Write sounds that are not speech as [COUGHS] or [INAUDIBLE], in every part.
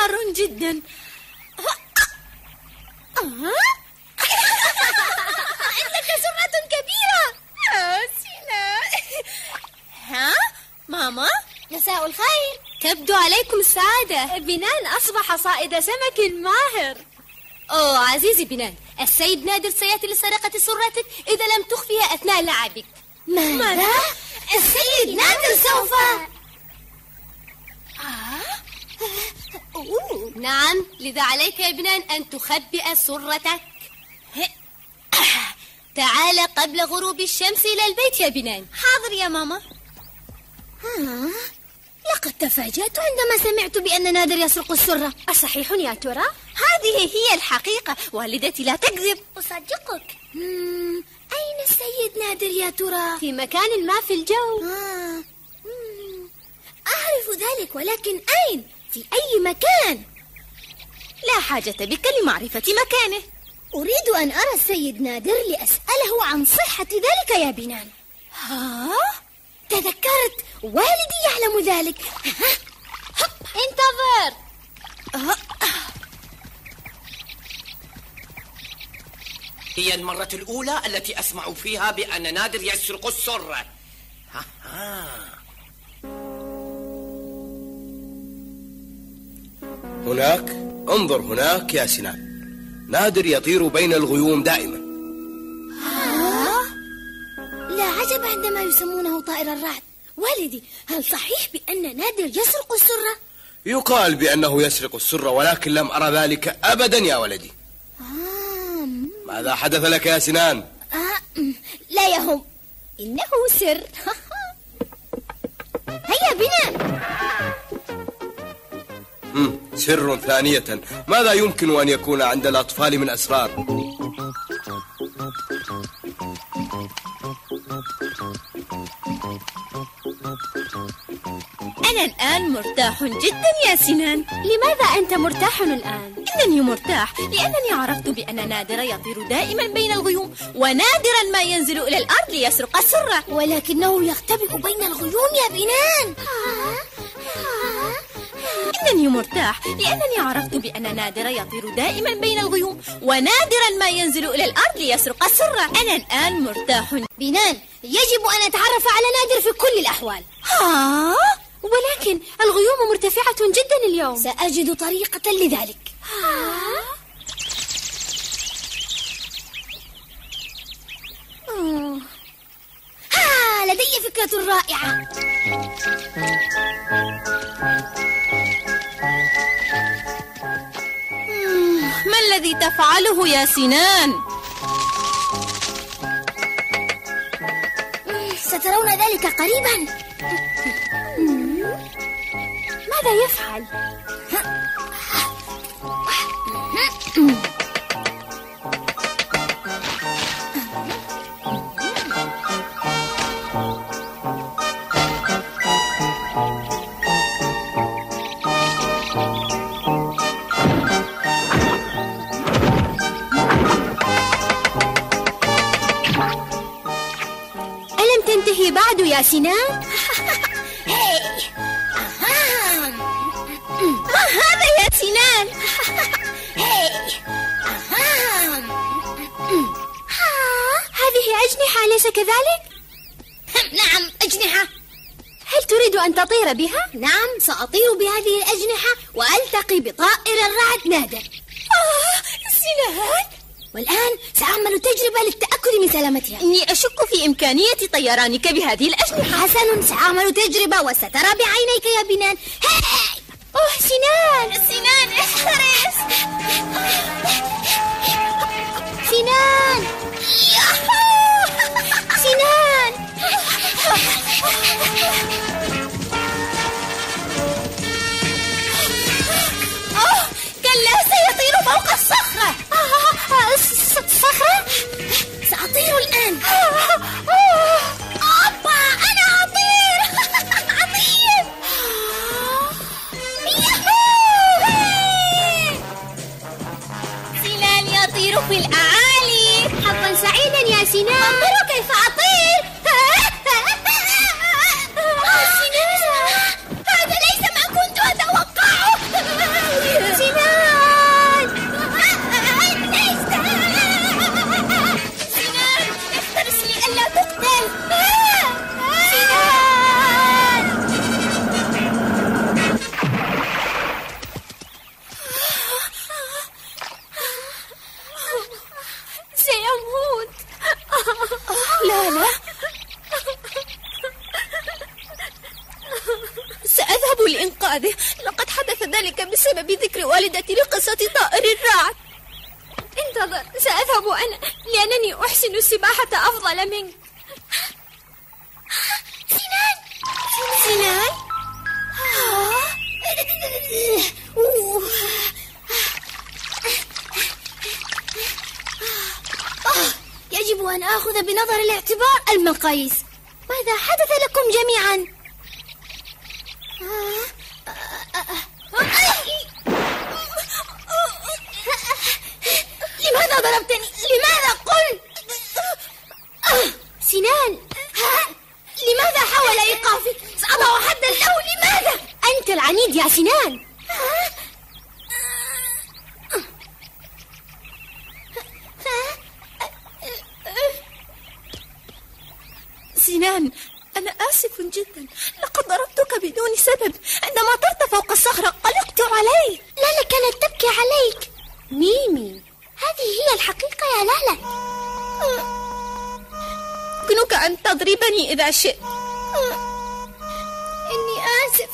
حار جدا. عندك سرعة كبيرة. سينا. ها ماما؟ مساء الخير. تبدو عليكم السعادة بنان أصبح صائد سمك ماهر. أوه عزيزي بنان السيد نادر سيأتي لسرقة سرتك إذا لم تخفيها أثناء لعبك. ماذا؟ السيد نادر سوف نعم لذا عليك يا بنان أن تخبئ سرتك [COUGHS] تعال قبل غروب الشمس إلى البيت يا بنان حاضر يا ماما لقد تفاجأت عندما سمعت بأن نادر يسرق السرة أصحيح يا ترى؟ هذه هي الحقيقة والدتي لا تكذب أصدقك أين السيد نادر يا ترى؟ في مكان ما في الجو آه. أعرف ذلك ولكن أين؟ في أي مكان؟ لا حاجة بك لمعرفة مكانه. أريد أن أرى السيد نادر لأسأله عن صحة ذلك يا بنان. ها؟ تذكرت؟ والدي يعلم ذلك. انتظر. هي المرة الأولى التي أسمع فيها بأن نادر يسرق السرة ها ها. هناك؟ انظر هناك يا سنان نادر يطير بين الغيوم دائما لا عجب عندما يسمونه طائر الرعد والدي هل صحيح بأن نادر يسرق السرة؟ يقال بأنه يسرق السر ولكن لم أرى ذلك أبدا يا ولدي آه. ماذا حدث لك يا سنان آه. لا يهم إنه سر [LAUGHS] هيا بنا. سر ثانية. ماذا يمكن أن يكون عند الأطفال من أسرار؟ أنا الآن مرتاح جدا يا سنان. لماذا أنت مرتاح الآن؟ إنني مرتاح لأنني عرفت بأن نادر يطير دائما بين الغيوم ونادرا ما ينزل إلى الأرض ليسرق السرة ولكنه يختبئ بين الغيوم يا بنان. إنني مرتاح لأنني عرفت بأن نادر يطير دائما بين الغيوم ونادرا ما ينزل إلى الأرض ليسرق السرة أنا الآن مرتاح. بنان يجب أن أتعرف على نادر في كل الأحوال. ها؟ ولكن الغيوم مرتفعة جدا اليوم. سأجد طريقة لذلك. آه. ها لدي فكرة رائعة. الذي تفعله يا سنان؟ سترون ذلك قريبا ماذا يفعل؟ يا سنان؟ ما هذا يا سنان؟ [LAUGHS] هذه أجنحة أليس كذلك؟ [LAUGHS] نعم أجنحة هل تريد أن تطير بها؟ نعم سأطير بهذه الأجنحة وألتقي بطائر الرعد نادر آه سنان والآن سأعمل تجربة للتأكد من سلامتها إني أشك في إمكانية طيرانك بهذه الأجنحة. حسن سأعمل تجربة وسترى بعينيك يا بنان! أوه سنان! سنان احترس سنان! سنان! أوه كلا سيطير فوق الصخرة. صخرة؟ سأطير الآن. يجب أن آخذ بنظر الاعتبار المقاييس ماذا حدث لكم جميعا؟ لماذا ضربتني؟ لماذا قل؟ سنان لماذا حاول إيقافك؟ سأضع حدا له لماذا؟ أنت العنيد يا سنان آسف جدا. لقد ضربتك بدون سبب. عندما طرت فوق الصخرة قلقت عليك. لالا كانت تبكي عليك. ميمي. هذه هي الحقيقة يا لالا. يمكنك أن تضربني إذا شئت. إني آسف.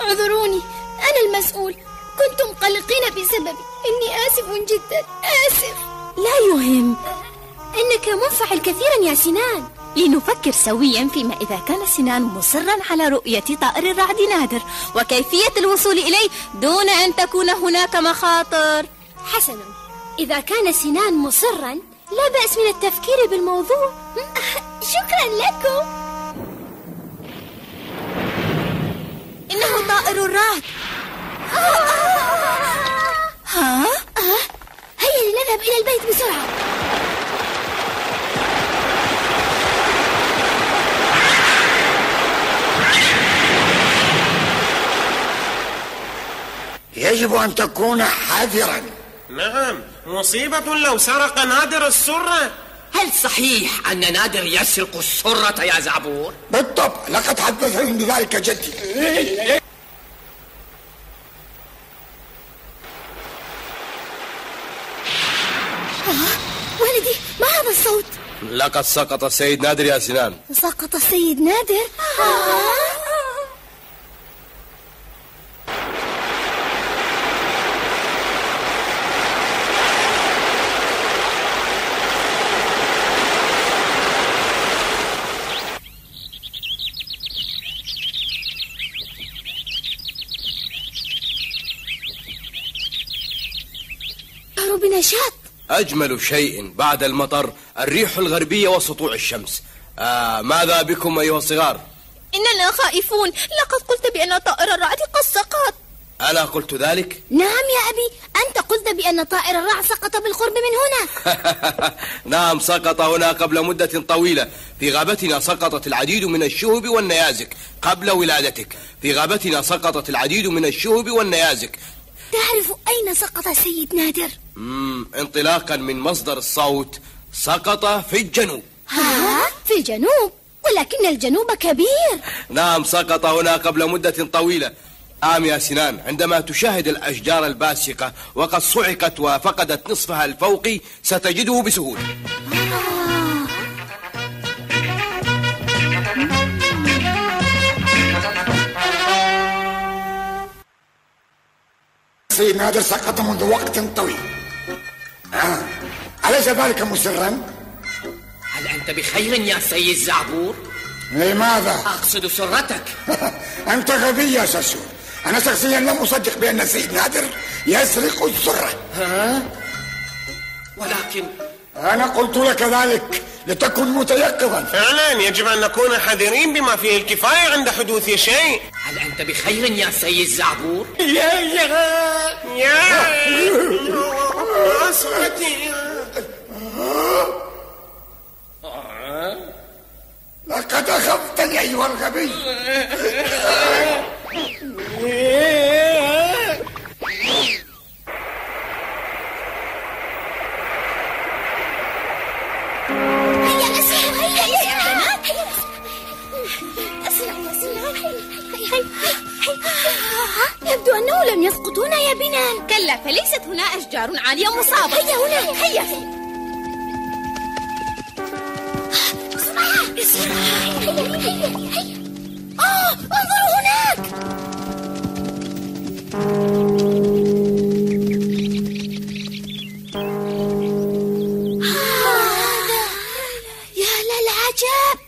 اعذروني. أنا المسؤول. كنتم قلقين بسببي. إني آسف جدا. آسف. لا يهم. إنك منفعل كثيرا يا سنان. لنفكر سويا فيما إذا كان سنان مصرا على رؤية طائر الرعد نادر وكيفية الوصول إليه دون أن تكون هناك مخاطر. حسنا إذا كان سنان مصرا لا بأس من التفكير بالموضوع. [LAUGHS] شكرا لكم. إنه طائر الرعد. [LAUGHS] ها؟ هيا لنذهب إلى البيت بسرعة. يجب أن تكون حذرا. نعم مصيبة لو سرق نادر السرة هل صحيح أن نادر يسرق السرة يا زعبور؟ بالطبع لقد حدثني بذلك جدي. ولدي ما هذا الصوت؟ لقد سقط السيد نادر يا سنان. سقط السيد نادر؟ شعر أجمل شيء بعد المطر الريح الغربية وسطوع الشمس. آه ماذا بكم أيها الصغار؟ إننا خائفون. لقد قلت بأن طائر الرعد قد سقط. أنا قلت ذلك؟ نعم يا أبي. أنت قلت بأن طائر الرع سقط بالقرب من هنا. [LAUGHS] نعم سقط هنا قبل مدة طويلة. في غابتنا سقطت العديد من الشهب والنيازك قبل ولادتك. في غابتنا سقطت العديد من الشهب والنيازك تعرف أين سقط السيد نادر؟ مم. انطلاقا من مصدر الصوت سقط في الجنوب ها؟ في الجنوب ولكن الجنوب كبير نعم سقط هنا قبل مدة طويلة آم يا سنان عندما تشاهد الأشجار الباسقة وقد صعقت وفقدت نصفها الفوقي ستجده بسهولة السيد نادر سقط منذ وقت طويل آه. أليس ذلك مسرا؟ هل أنت بخير يا سيد زعبور؟ لماذا؟ أقصد سرتك [LAUGHS] أنت غبي يا شاشور أنا شخصيا لم أصدق بأن السيد نادر يسرق السرة ولكن أنا قلت لك ذلك لتكن متيقظا. فعلا يجب أن نكون حذرين بما فيه الكفاية عند حدوث شيء. هل أنت بخير يا سيد زعبور؟ يا يا [LAUGHS] أسرتي لقد أخفتني أيها الغبي. [LAUGHS] هاي يبدو أنه لم يسقط هنا يا بنان كلا فليست هنا أشجار عالية مصابة هيا هنا هيا بسرعة بسرعة هيا هيا هيا انظروا هناك هذا يا للعجب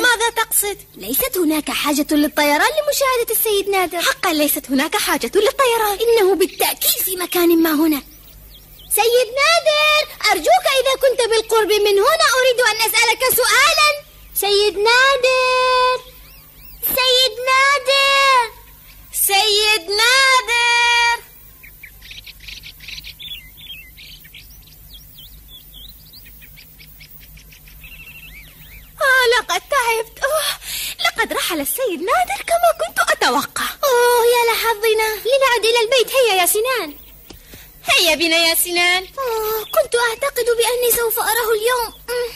ماذا تقصد؟ ليست هناك حاجة للطيران لمشاهدة السيد نادر. حقا ليست هناك حاجة للطيران. إنه بالتأكيد في مكان ما هنا. سيد نادر أرجوك إذا كنت بالقرب من هنا أريد أن أسألك سؤالا. سيد نادر سيد نادر سيد نادر. آه لقد تعبت. أوه لقد رحل السيد نادر كما كنت أتوقع. أوه يا لحظنا. لنعد إلى البيت؟ هيا يا سنان. هيا بنا يا سنان. أوه كنت أعتقد بأني سوف أراه اليوم. أمم.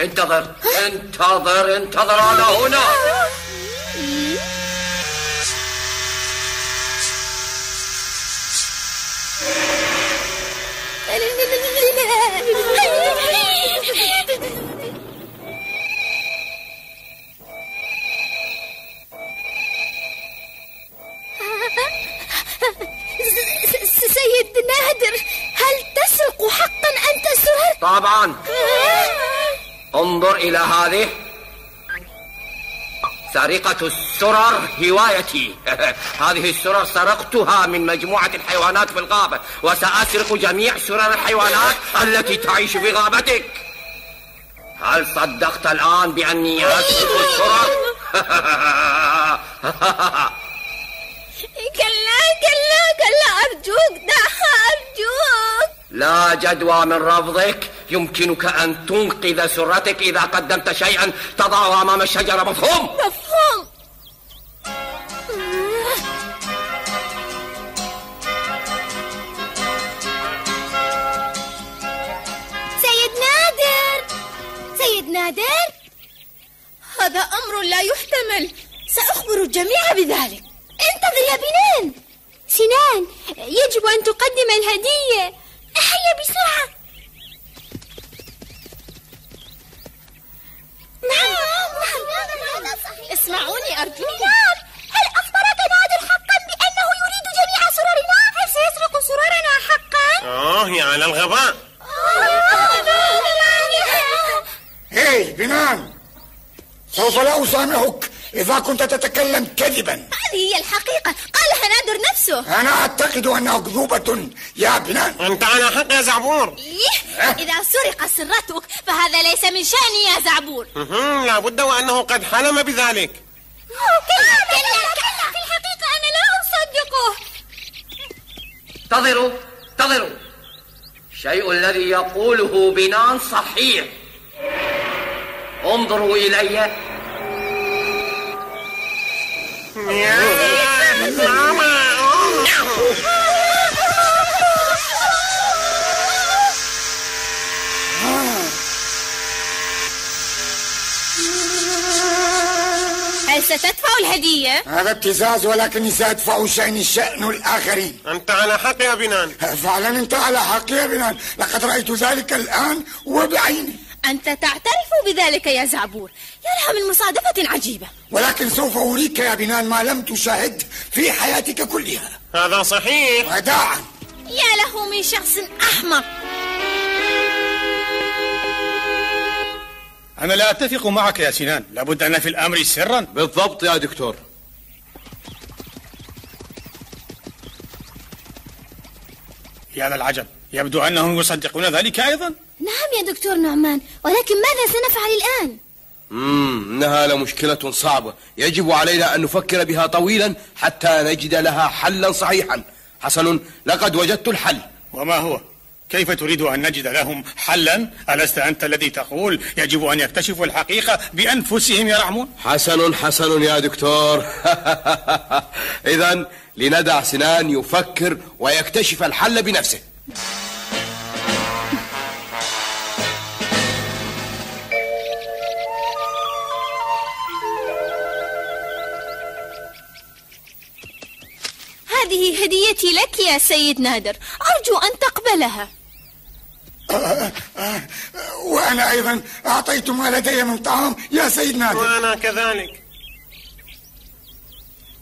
انتظر انتظر انتظر أنا هنا. سيد نادر هل تسرق حقا أنت سهر؟ طبعا انظر إلى هذه سرقة السرر هوايتي [LAUGHS] هذه السرر سرقتها من مجموعة الحيوانات في الغابة وسأسرق جميع سرر الحيوانات التي تعيش في غابتك هل صدقت الآن بأني أسرق السرر؟ [LAUGHS] كلا كلا كلا أرجوك دعها أرجوك. لا جدوى من رفضك. يمكنك أن تنقذ سرتك إذا قدمت شيئا تضعه أمام الشجرة. مفهوم؟ مفهوم. سيد نادر سيد نادر. هذا أمر لا يحتمل. سأخبر الجميع بذلك. انتظر يا بنان سنان يجب أن تقدم الهدية هيا بسرعة نعم نعم هذا صحيح اسمعوني أرجوكم نعم هل أخبرك نادر حقا بأنه يريد جميع سررنا؟ هل سيسرق سررنا حقا؟ آه يا على الغباء هي بنان سوف لا أسامحك إذا كنت تتكلم كذبا. هذه هي الحقيقة. قالها نادر نفسه. أنا أعتقد أنها أكذوبة يا بنان أنت على حق يا زعبور. إيه إذا سرق سرتك فهذا ليس من شأني يا زعبور. مهم، لابد وأنه قد حلم بذلك. كلا كلا كلا. في الحقيقة أنا لا أصدقه. انتظروا انتظروا. الشيء الذي يقوله بنان صحيح. انظروا إلي. هل ستدفع الهدية؟ هذا ابتزاز ولكني سأدفع شأن شأن الآخرين أنت على حق يا بنان. فعلا أنت على حق يا بنان. لقد رأيت ذلك الآن وبعيني. أنت تعترف بذلك يا زعبور. يا لها من مصادفة عجيبة. ولكن سوف أريك يا بنان ما لم تشاهد في حياتك كلها. هذا صحيح. وداعا. يا له من شخص أحمق. أنا لا أتفق معك يا سنان. لابد أن في الأمر سرا. بالضبط يا دكتور. يا للعجب يبدو أنهم يصدقون ذلك أيضا. نعم يا دكتور نعمان. ولكن ماذا سنفعل الآن؟ مم إنها لمشكلة صعبة. يجب علينا أن نفكر بها طويلا حتى نجد لها حلا صحيحا. حسن لقد وجدت الحل. وما هو؟ كيف تريد أن نجد لهم حلا؟ ألست أنت الذي تقول يجب أن يكتشفوا الحقيقة بأنفسهم يا رحمون حسن حسن يا دكتور. [LAUGHS] إذا لندع سنان يفكر ويكتشف الحل بنفسه. هذه هديتي لك يا سيد نادر. أرجو أن تقبلها. [LAUGHS] وأنا أيضا أعطيت ما لدي من طعام يا سيد نادر. وأنا كذلك.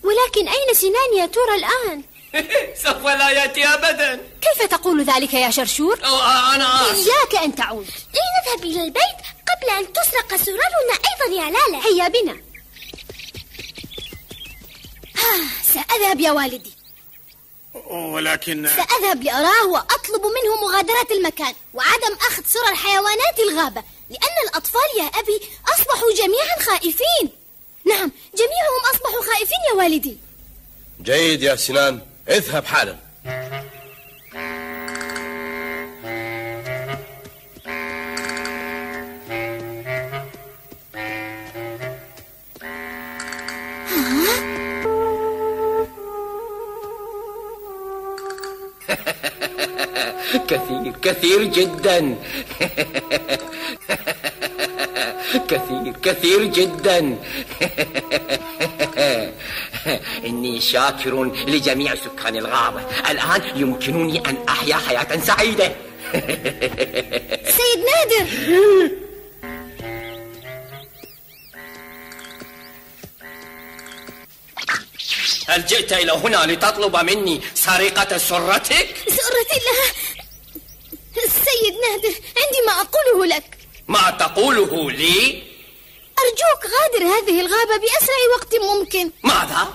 ولكن أين سنان يا ترى الآن؟ [LAUGHS] سوف لا يأتي أبدا. كيف تقول ذلك يا شرشور؟ أو أنا آسف. إياك أن تعود. لنذهب إلى البيت قبل أن تسرق سررنا أيضا يا لالا. هيا بنا. آه سأذهب يا والدي. ولكن سأذهب لأراه وأطلب منه مغادرة المكان وعدم أخذ سرر حيوانات الغابة لأن الأطفال يا أبي أصبحوا جميعا خائفين. نعم جميعهم أصبحوا خائفين يا والدي. جيد يا سنان اذهب حالا. كثير كثير جدا. كثير كثير جدا. إني شاكر لجميع سكان الغابة الآن يمكنني أن أحيا حياة سعيدة. سيد نادر. هل جئت إلى هنا لتطلب مني سرقة سرتك؟ سرتي لها. سيد نادر عندي ما أقوله لك ما تقوله لي؟ أرجوك غادر هذه الغابة بأسرع وقت ممكن ماذا؟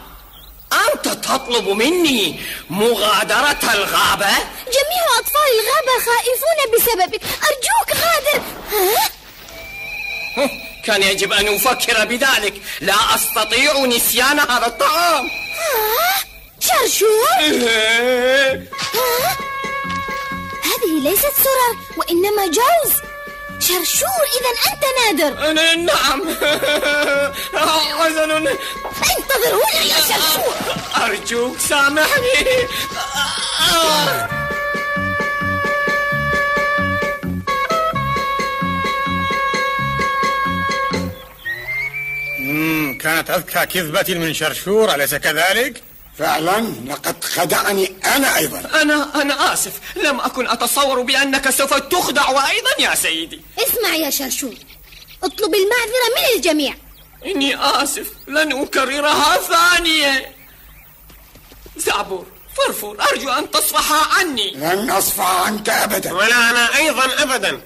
أنت تطلب مني مغادرة الغابة؟ جميع أطفال الغابة خائفون بسببك أرجوك غادر ها؟ كان يجب أن أفكر بذلك لا أستطيع نسيان هذا الطعام ها؟ شرشور ها؟ هذه ليست سرر وإنما جوز. شرشور إذا أنت نادر. نعم. [LAUGHS] حزن انتظر هنا يا شرشور. أرجوك سامحني. كانت أذكى كذبة من شرشور أليس كذلك؟ فعلا لقد خدعني أنا أيضا. أنا أنا آسف. لم أكن أتصور بأنك سوف تخدع أيضا يا سيدي. اسمع يا شرشور اطلب المعذرة من الجميع. إني آسف. لن أكررها ثانية زعبور فرفور أرجو أن تصفح عني. لن أصفع عنك أبدا. ولا أنا أيضا أبدا.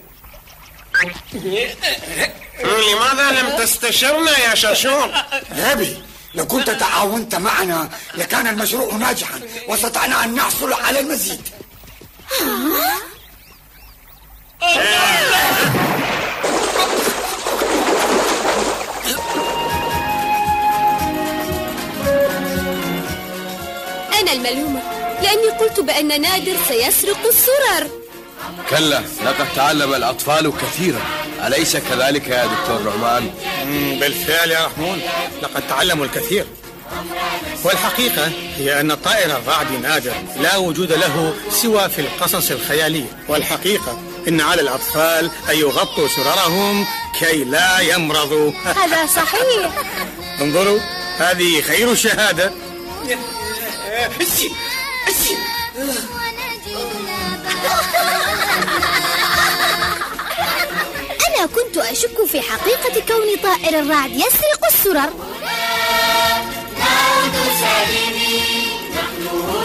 لماذا لم تستشرنا يا شرشور أبي لو كنت تعاونت معنا لكان المشروع ناجحا واستطعنا أن نحصل على المزيد. أنا الملومة لأني قلت بأن نادر سيسرق السرر. كلا لقد تعلم الأطفال كثيرا. أليس كذلك يا دكتور نعمان؟ بالفعل يا رحمون لقد تعلموا الكثير. والحقيقة هي أن طائر الرعد نادر لا وجود له سوى في القصص الخيالية. والحقيقة إن على الأطفال أن يغطوا سررهم كي لا يمرضوا. هذا صحيح. [LAUGHS] انظروا هذه خير شهادة [LAUGHS] [LAUGHS] كنت أشك في حقيقة كون طائر الرعد يسرق السرر. نحن